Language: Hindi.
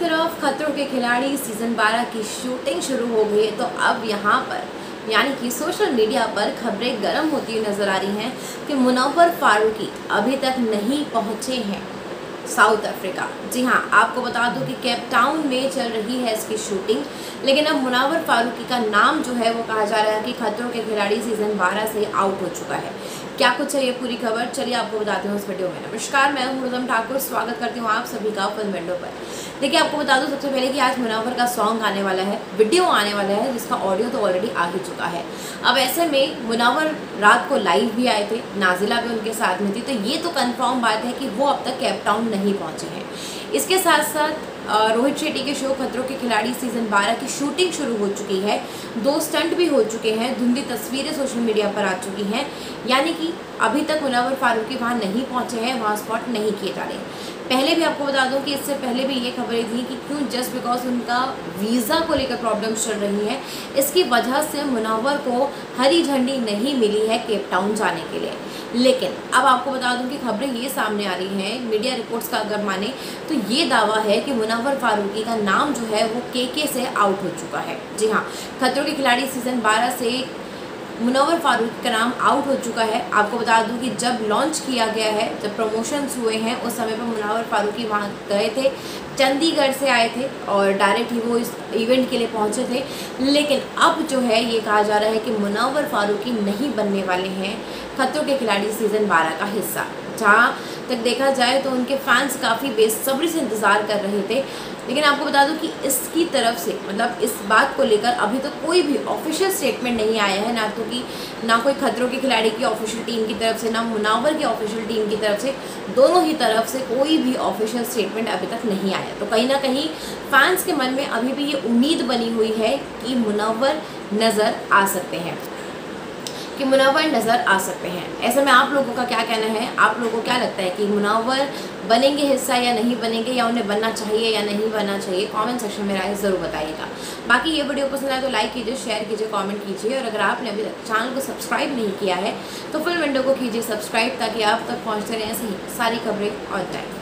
तरफ़ खतरों के खिलाड़ी सीज़न 12 की शूटिंग शुरू हो गई है। तो अब यहाँ पर, यानी कि सोशल मीडिया पर खबरें गर्म होती हुई नज़र आ रही हैं कि मुनव्वर फारूकी अभी तक नहीं पहुँचे हैं साउथ अफ्रीका। जी हाँ आपको बता दूँ कि केप टाउन में चल रही है इसकी शूटिंग लेकिन अब मुनावर फारूकी का नाम जो है वो कहा जा रहा है कि खतरों के खिलाड़ी सीज़न 12 से आउट हो चुका है। क्या कुछ है ये पूरी खबर? चलिए आपको बताती हूँ इस वीडियो में। नमस्कार, मैं हूँ ठाकुर। स्वागत करती हूँ आप सभी का फ़िल्म विंडो पर। देखिए, आपको बता दूँ, सबसे पहले कि आज मुनावर का सॉन्ग आने वाला है वीडियो आने वाला है, जिसका ऑडियो तो ऑलरेडी आ ही चुका है। अब ऐसे में मुनावर रात को लाइव भी आए थे, नाजिला भी उनके साथ में थी तो ये तो कन्फर्म बात है कि वो अब तक कैप टाउन नहीं पहुँचे हैं। इसके साथ साथ रोहित शेट्टी के शो खतरों के खिलाड़ी सीज़न 12 की शूटिंग शुरू हो चुकी है। दो स्टंट भी हो चुके हैं, धुंधी तस्वीरें सोशल मीडिया पर आ चुकी हैं। यानी कि अभी तक मुनावर फारूकी वहाँ नहीं पहुँचे हैं, वहाँ स्पॉट नहीं किए जा रहे। पहले भी आपको बता दूँ कि इससे पहले भी ये खबरें थी कि क्यों जस्ट बिकॉज़ उनका वीज़ा को लेकर प्रॉब्लम्स चल रही हैं, इसकी वजह से मुनावर को हरी झंडी नहीं मिली है केप टाउन जाने के लिए। लेकिन अब आपको बता दूँ कि खबरें ये सामने आ रही हैं मीडिया रिपोर्ट्स का अगर माने तो ये दावा है कि मुनावर फारूकी का नाम जो है वो के के से आउट हो चुका है। जी हाँ खतरों के खिलाड़ी सीज़न 12 से मुनवर फारूक का नाम आउट हो चुका है। आपको बता दूँ कि जब लॉन्च किया गया है, जब प्रमोशंस हुए हैं, उस समय पर मुनवर फारूकी वहाँ गए थे। चंडीगढ़ से आए थे और डायरेक्ट ही वो इस इवेंट के लिए पहुँचे थे। लेकिन अब जो है, ये कहा जा रहा है कि मुनवर फारूकी नहीं बनने वाले हैं खतरों के खिलाड़ी सीज़न बारह का हिस्सा, जहाँ तक देखा जाए तो उनके फैंस काफ़ी बेसब्री से इंतज़ार कर रहे थे। लेकिन आपको बता दूँ कि इसकी तरफ़ से मतलब इस बात को लेकर अभी तो कोई भी ऑफिशियल स्टेटमेंट नहीं आया है, ना तो कि ना कोई खतरों के खिलाड़ी की ऑफिशियल टीम की तरफ़ से, ना मुनावर की ऑफिशियल टीम की तरफ़ से, दोनों ही तरफ़ से कोई भी ऑफिशियल स्टेटमेंट अभी तक नहीं आया। तो कहीं ना कहीं फैंस के मन में अभी भी ये उम्मीद बनी हुई है कि मुनावर नज़र आ सकते हैं। कि मुनावर नज़र आ सकते हैं। ऐसे में आप लोगों का क्या कहना है? आप लोगों को क्या लगता है कि मुनावर बनेंगे हिस्सा या नहीं बनेंगे या उन्हें बनना चाहिए या नहीं बनना चाहिए? कमेंट सेक्शन में राय ज़रूर बताइएगा। बाकी ये वीडियो पसंद आए तो लाइक कीजिए शेयर कीजिए कमेंट कीजिए और अगर आपने अभी तक चैनल को सब्सक्राइब नहीं किया है तो फिर विंडो को कीजिए सब्सक्राइब ताकि आप तक पहुँचते रहें सही सारी खबरें ऑन टाइम